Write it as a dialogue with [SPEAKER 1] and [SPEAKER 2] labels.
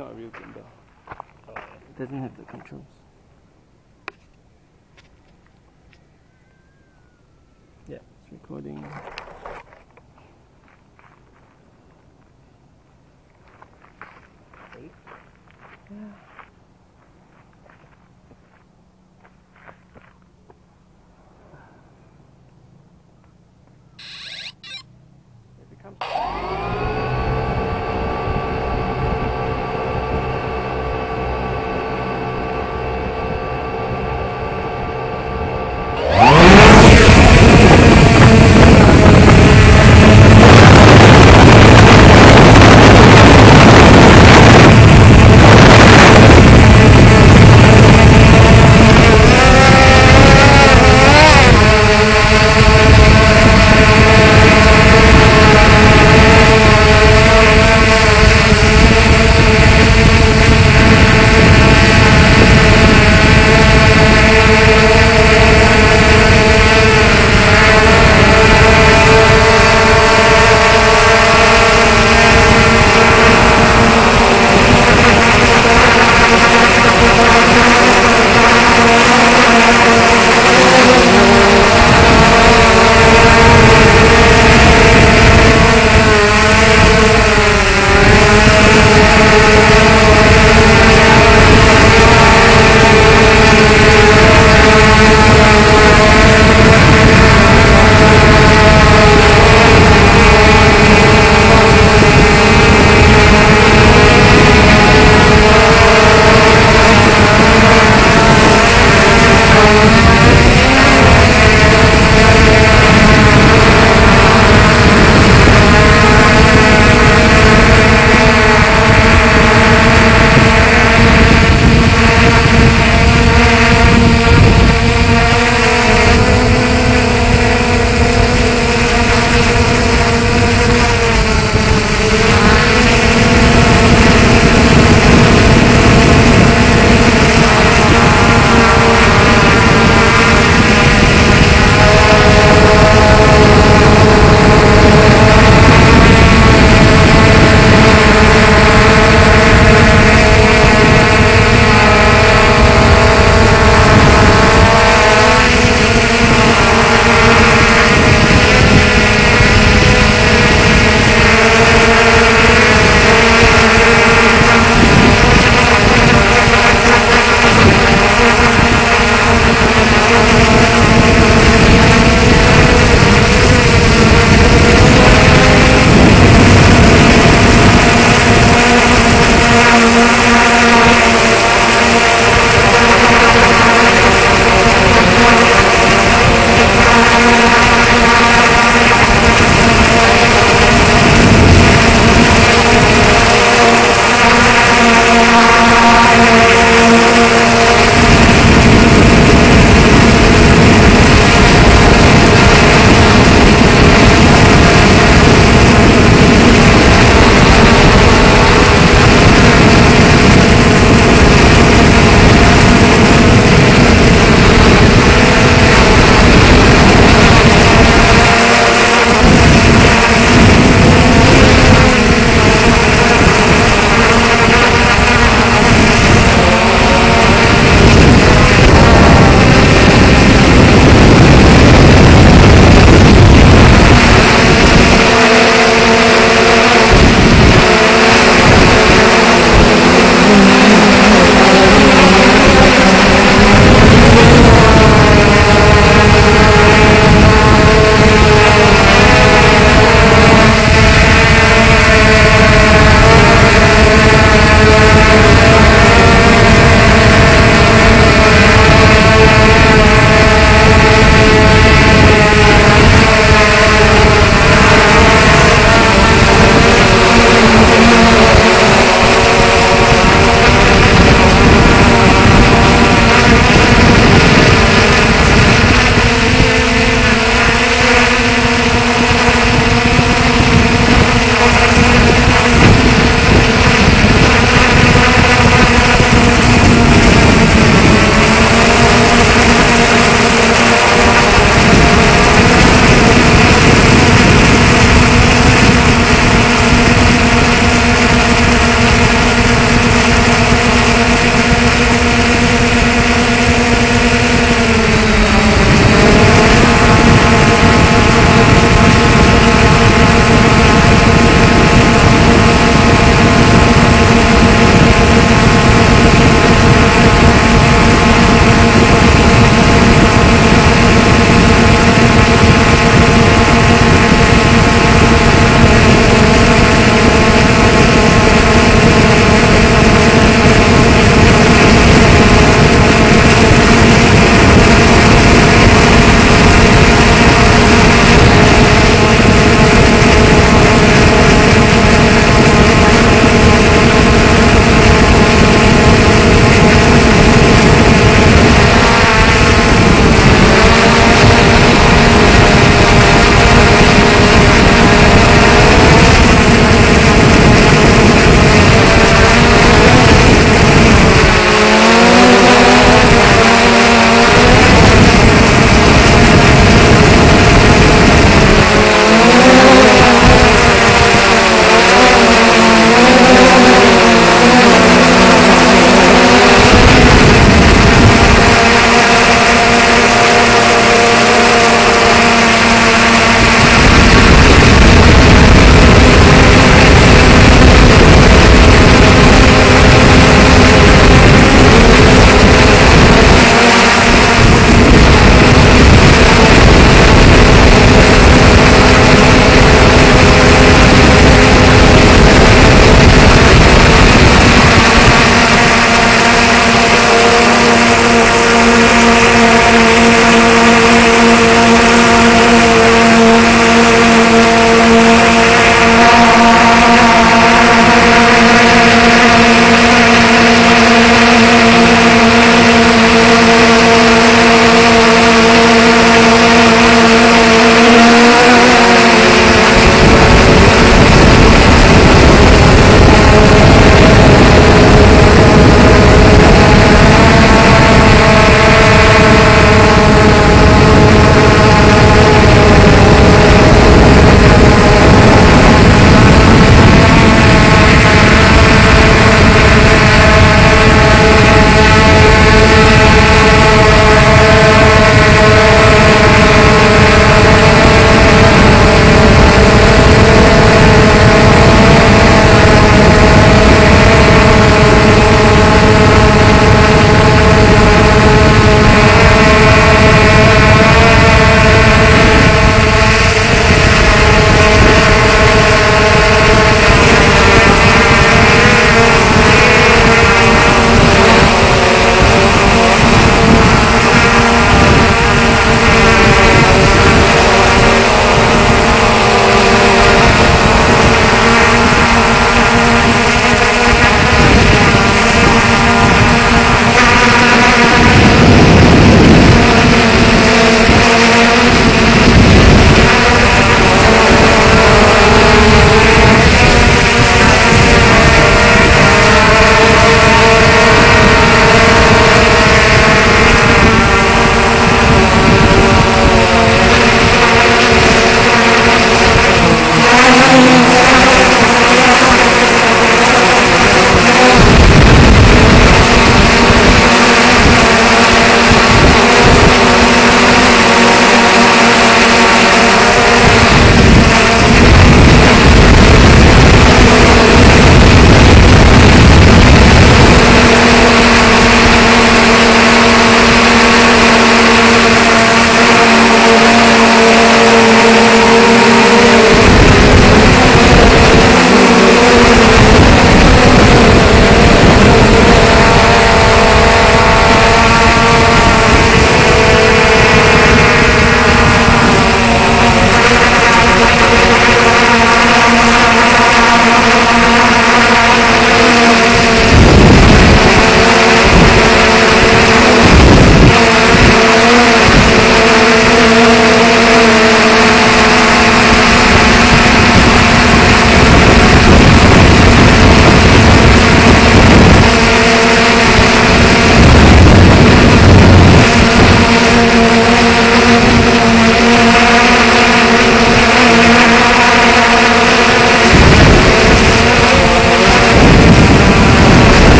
[SPEAKER 1] not a real gimbal. It doesn't have the controls. Yeah, it's recording.